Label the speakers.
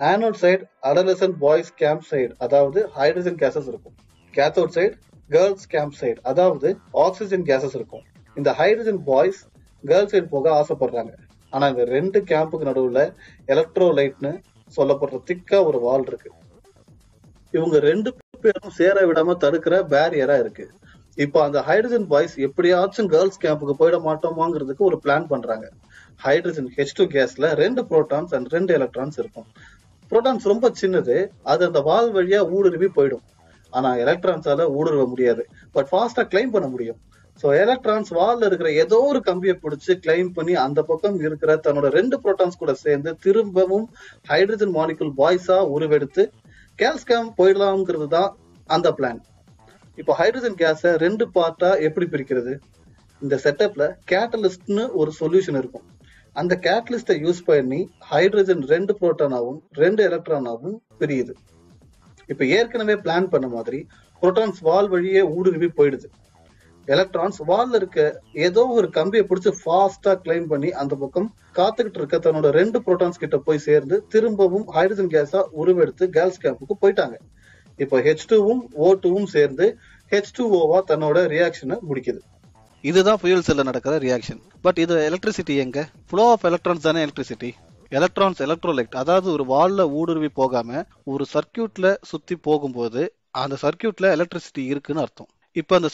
Speaker 1: Anode side adolescent boys camp side அதாவது hydrogen gases இருக்கும். Cathode side girls camp side அதாவது oxygen gases இருக்கும். இந்த ஹைட்ரஜன் பாய்ஸ் கேர்ள்ஸ் சைடு போக ஆசைப்படுறாங்க. ஆனா இந்த ரெண்டு கேம்புக்கு நடுவுல எலக்ட்ரோலைட்னு சொல்லப்படுற திக்கா ஒரு வால் இருக்கு. இவங்க ரெண்டு பேரும் சேர விடாம தடுக்கிற பேரியரா இருக்கு. இப்போ அந்த ஹைட்ரஜன் பாய்ஸ் எப்படியாச்சும் கேர்ள்ஸ் கேம்புக்கு போயிட மாட்டோமாங்கிறதுக்கு ஒரு பிளான் பண்றாங்க. ஹைட்ரஜன் ஹெச் டூ கேஸ்ல ரெண்டு புரோட்டான்ஸ் அண்ட் ரெண்டு எலக்ட்ரான்ஸ் இருக்கும். புரோட்டான்ஸ் ரொம்ப சின்னது அது அந்த வால் வழியா ஊடுருவி போயிடும். ஆனா எலக்ட்ரான்ஸால ஊடுருவ முடியாது. பட் ஃபாஸ்டா கிளைம் பண்ண முடியும். ஸோ எலக்ட்ரான்ஸ் வால்ல இருக்கிற ஏதோ ஒரு கம்பியை பிடிச்சி கிளைம் பண்ணி அந்த பக்கம் இருக்கிற தன்னோட ரெண்டு புரோட்டான்ஸ் கூட சேர்ந்து திரும்பவும் ஹைட்ரஜன் மாலிகுல் பாய்ஸா உருவெடுத்து கேல்ஸ்கேம் போயிடலாம்ங்கிறது தான் அந்த பிளான் இப்போ ஹைட்ரஜன் கேஸை ரெண்டு பார்ட்டா எப்படி பிரிக்கிறது? இந்த செட்டப்ல கேட்டலிஸ்ட்னு ஒரு சொல்யூஷன் இருக்கும். அந்த கேட்டலிஸ்டை யூஸ் பண்ணி ஹைட்ரஜன் ரெண்டு புரோட்டானாகவும் ரெண்டு எலக்ட்ரானாகவும் பிரியுது. இப்ப ஏற்கனவே பிளான் பண்ண மாதிரி புரோட்டான்ஸ் வால் வழியே ஊடுருவி போயிடுது. எலக்ட்ரான்ஸ் வால்ல இருக்க ஏதோ ஒரு கம்பியை பிடிச்சி ஃபாஸ்டா கிளைம் பண்ணி அந்த பக்கம் காத்துக்கிட்டு இருக்க தன்னோட ரெண்டு புரோட்டான்ஸ் கிட்ட போய் சேர்ந்து திரும்பவும் ஹைட்ரஜன் கேஸா உருவெடுத்து கேல்ஸ் கேம்புக்கு போயிட்டாங்க. இப்போ ஹெச் டூவும் ஓ டூவும் சேர்ந்து ஹெச் டூ ஓவா தன்னோட ரியாக்ஷனை முடிக்குது.
Speaker 2: இதுதான் ஃபியூல் செல்ல நடக்கிற ரியாக்ஷன் பட் இது எலக்ட்ரிசிட்டி எங்க? ஃப்ளோ ஆஃப் எலக்ட்ரான்ஸ் தானே எலக்ட்ரிசிட்டி எலக்ட்ரான்ஸ் எலக்ட்ரோலைட் அதாவது ஒரு வால்ல ஊடுருவி போகாம ஒரு சர்க்கியூட்ல சுத்தி போகும்போது அந்த சர்க்கியூட்ல எலக்ட்ரிசிட்டி இருக்குன்னு அர்த்தம். இப்போ அந்த